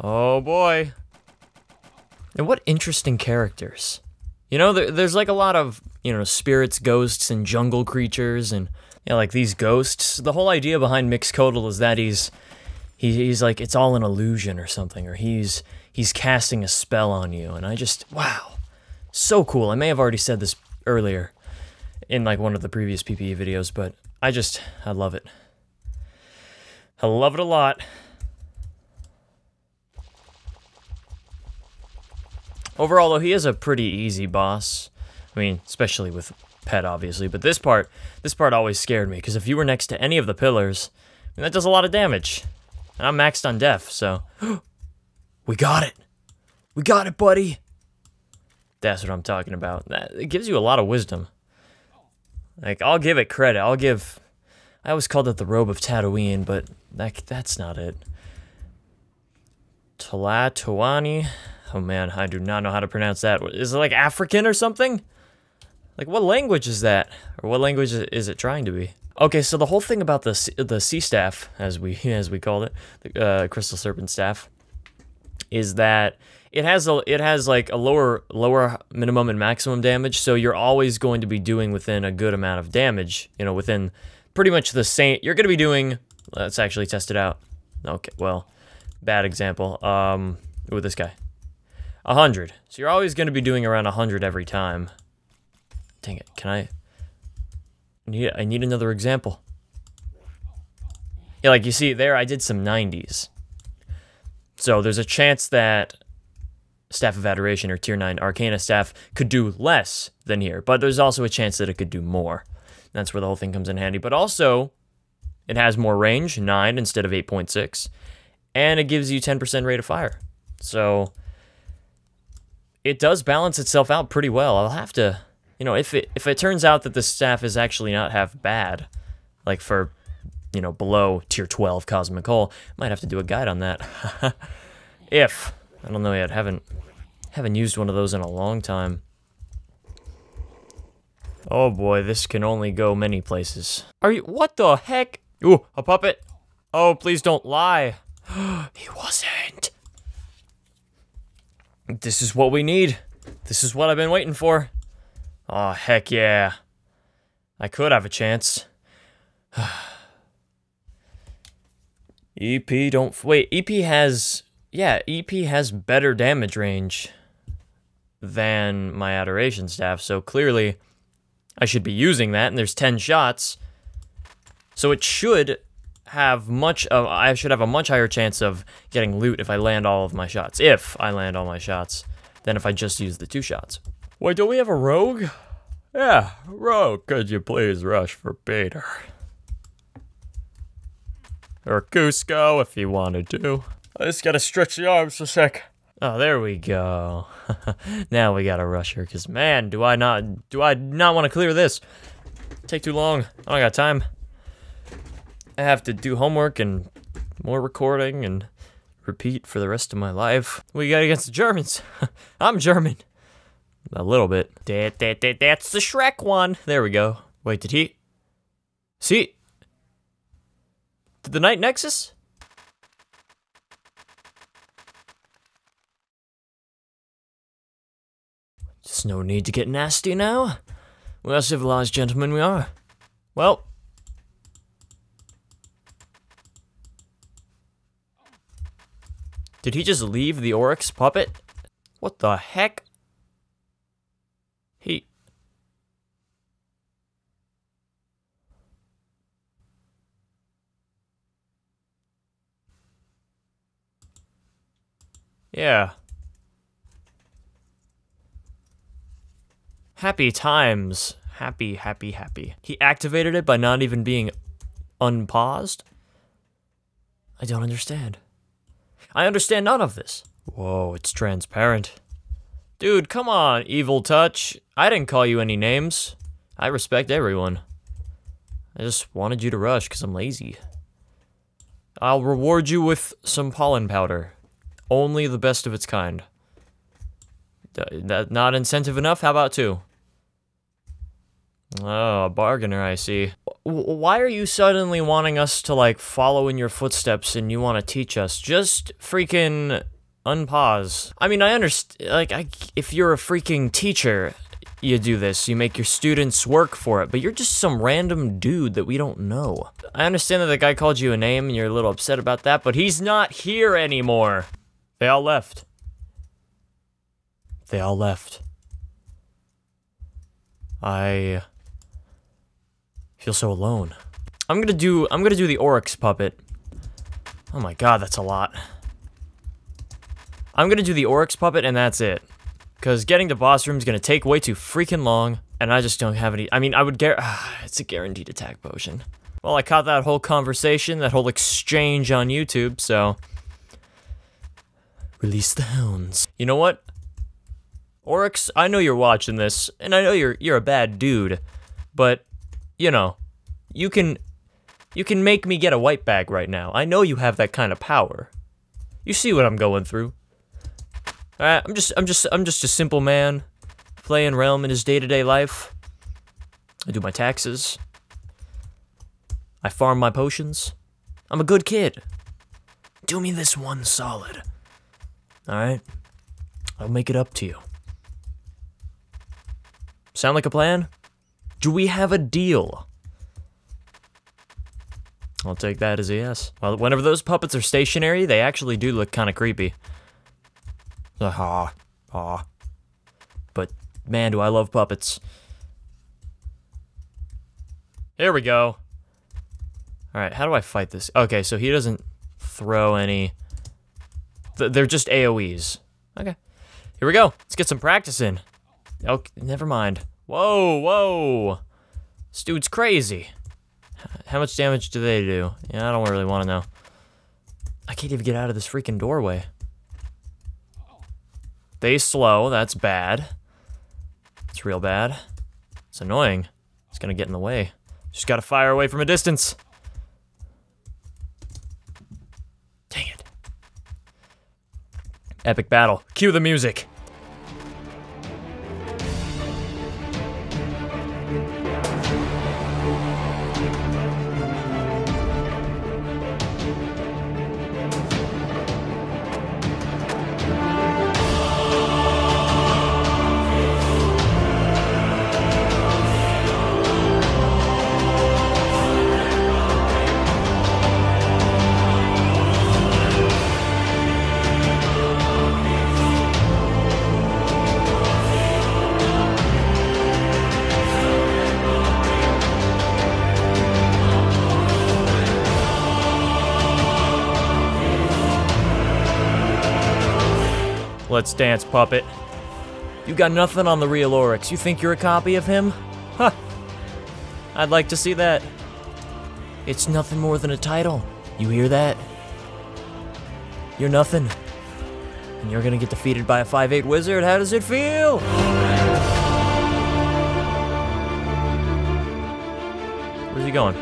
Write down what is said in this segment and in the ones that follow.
Oh boy. And what interesting characters. You know, there, there's like a lot of, you know, spirits, ghosts, and jungle creatures, and, you know, like these ghosts. The whole idea behind Mixcoatl is that he's, he, he's like, it's all an illusion or something, or he's, he's casting a spell on you. And I just, wow. So cool. I may have already said this earlier in like one of the previous PPE videos, but I just, I love it. I love it a lot. Overall, though, he is a pretty easy boss. I mean, especially with pet, obviously. But this part, this part always scared me because if you were next to any of the pillars, I mean, that does a lot of damage. And I'm maxed on def, so we got it. We got it, buddy. That's what I'm talking about. That it gives you a lot of wisdom. Like I'll give it credit. I'll give. I always called it the robe of Tatooine, but that that's not it. Tlatoani. Oh man, I do not know how to pronounce that. Is it like African or something? Like what language is that? Or what language is it trying to be? Okay, so the whole thing about the the sea staff, as we as we called it, the uh, crystal serpent staff, is that it has a it has like a lower lower minimum and maximum damage, so you're always going to be doing within a good amount of damage. You know, within pretty much the same. You're going to be doing. Let's actually test it out. Okay, well, bad example. Um, with this guy. 100. So you're always going to be doing around 100 every time. Dang it, can I... I need, I need another example. Yeah, like you see there, I did some 90s. So there's a chance that Staff of Adoration or Tier 9 Arcana Staff could do less than here, but there's also a chance that it could do more. That's where the whole thing comes in handy. But also, it has more range, 9 instead of 8.6, and it gives you 10% rate of fire. So it does balance itself out pretty well. I'll have to, you know, if it if it turns out that the staff is actually not half bad, like for, you know, below tier 12 Cosmic Whole, might have to do a guide on that. if I don't know yet, haven't haven't used one of those in a long time. Oh boy, this can only go many places. Are you? What the heck? Ooh, a puppet. Oh, please don't lie. he wasn't. This is what we need. This is what I've been waiting for. Oh, heck yeah. I could have a chance. EP don't... Wait, EP has... Yeah, EP has better damage range than my Adoration Staff, so clearly I should be using that, and there's 10 shots. So it should have much of I should have a much higher chance of getting loot if I land all of my shots. If I land all my shots, than if I just use the two shots. Wait, do we have a rogue? Yeah, rogue, could you please rush for Peter? Or Kuzco if you wanted to. I just gotta stretch the arms for a sec. Oh, there we go. now we got a rusher, because man, do I not do I not want to clear this. Take too long. I don't got time. I have to do homework and more recording and repeat for the rest of my life. We got against the Germans. I'm German. A little bit. That, that, that, that's the Shrek one. There we go. Wait, did he? See? Did the Night Nexus? There's no need to get nasty now. We are civilized gentlemen, we are. Well, Did he just leave the Oryx puppet? What the heck? He... Yeah. Happy times. Happy, happy, happy. He activated it by not even being unpaused? I don't understand. I understand none of this. Whoa, it's transparent. Dude, come on, Evil Touch. I didn't call you any names. I respect everyone. I just wanted you to rush because I'm lazy. I'll reward you with some pollen powder. Only the best of its kind. That not incentive enough? How about two? Oh, a bargainer, I see. W- why are you suddenly wanting us to, like, follow in your footsteps and you want to teach us? Just freaking unpause. I mean, I understand, like, I, if you're a freaking teacher, you do this. You make your students work for it, but you're just some random dude that we don't know. I understand that the guy called you a name and you're a little upset about that, but he's not here anymore. They all left. They all left. I feel so alone. I'm gonna do I'm gonna do the Oryx puppet. Oh my god, that's a lot. I'm gonna do the Oryx puppet and that's it. Cause getting to boss room is gonna take way too freaking long, and I just don't have any. I mean, I would get. It's a guaranteed attack potion. Well, I caught that whole conversation, that whole exchange on YouTube, so release the hounds. You know what? Oryx, I know you're watching this, and I know you're you're a bad dude, but you know, you can you can make me get a white bag right now. I know you have that kind of power. You see what I'm going through. Alright, I'm just I'm just I'm just a simple man playing Realm in his day-to-day life. I do my taxes. I farm my potions. I'm a good kid. Do me this one solid. Alright? I'll make it up to you. Sound like a plan? Do we have a deal? I'll take that as a yes. Well, whenever those puppets are stationary, they actually do look kind of creepy. Ah, ah. But man, do I love puppets. Here we go. Alright, how do I fight this? Okay, so he doesn't throw any... They're just AoEs. Okay. Here we go. Let's get some practice in. Okay, never mind. Whoa, whoa. This dude's crazy. How much damage do they do? Yeah, I don't really want to know. I can't even get out of this freaking doorway. They slow, that's bad. It's real bad. It's annoying. It's gonna get in the way. Just gotta fire away from a distance. Dang it. Epic battle. Cue the music. Let's dance, puppet. You got nothing on the real Oryx. You think you're a copy of him? Huh. I'd like to see that. It's nothing more than a title. You hear that? You're nothing. And you're gonna get defeated by a 5'8 wizard. How does it feel? Where's he going?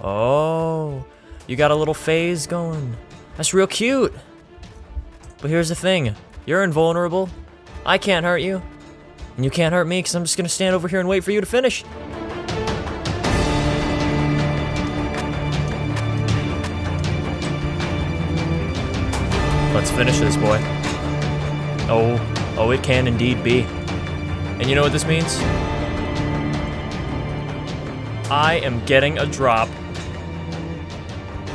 Oh. You got a little phase going. That's real cute. But here's the thing. You're invulnerable. I can't hurt you. And you can't hurt me because I'm just going to stand over here and wait for you to finish. Let's finish this, boy. Oh, oh, it can indeed be. And you know what this means? I am getting a drop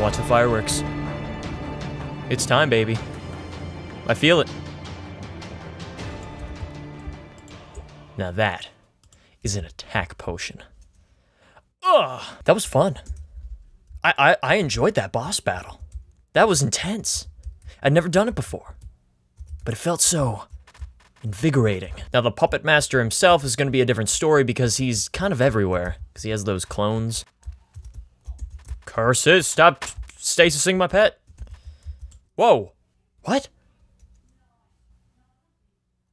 Watch the fireworks. It's time, baby. I feel it. Now that is an attack potion. Ugh, that was fun. I, I, I enjoyed that boss battle. That was intense. I'd never done it before. But it felt so invigorating. Now, the Puppet Master himself is going to be a different story because he's kind of everywhere. Because he has those clones. Curses! Stop stasising my pet! Whoa! What?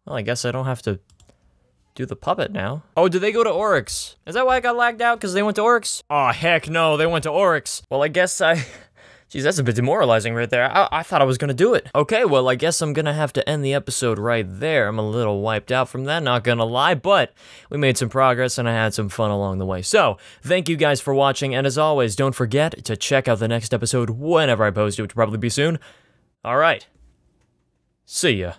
Well, I guess I don't have to do the puppet now. Oh, did they go to Oryx? Is that why I got lagged out? Because they went to Oryx? Oh, heck no, they went to Oryx. Well, I guess I Jeez, that's a bit demoralizing right there. I, I thought I was gonna do it. Okay, well, I guess I'm gonna have to end the episode right there. I'm a little wiped out from that, not gonna lie, but we made some progress and I had some fun along the way. So, thank you guys for watching, and as always, don't forget to check out the next episode whenever I post it, which will probably be soon. Alright. See ya.